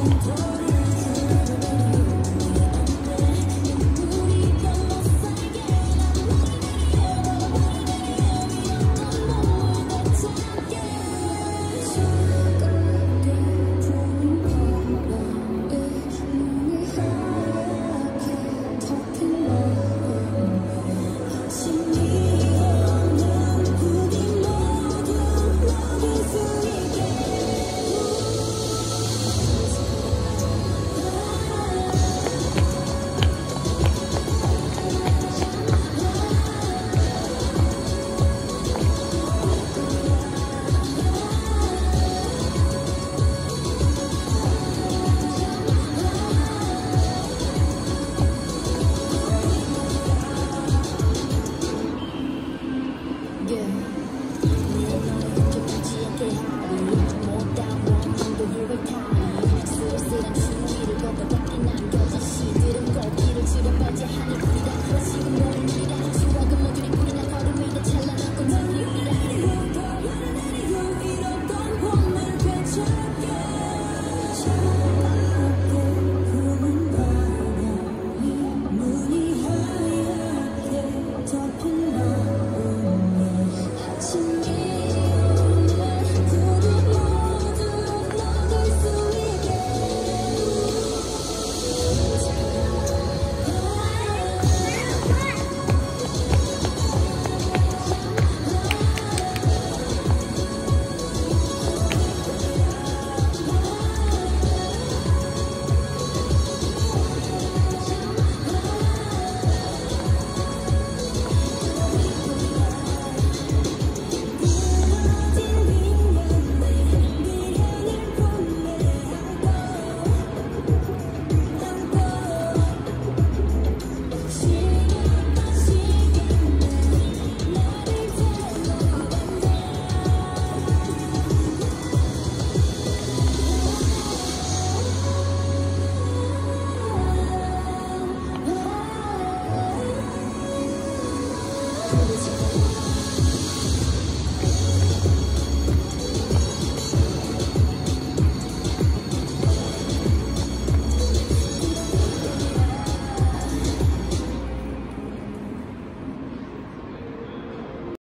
Thank you. Música